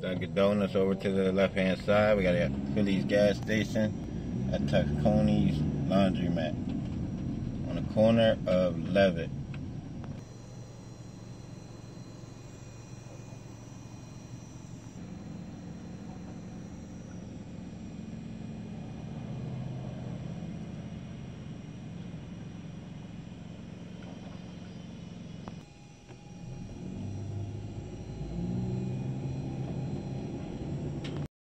Dunkin' Donuts over to the left hand side. We got a Phillies gas station at Tacony's Laundromat on the corner of Levick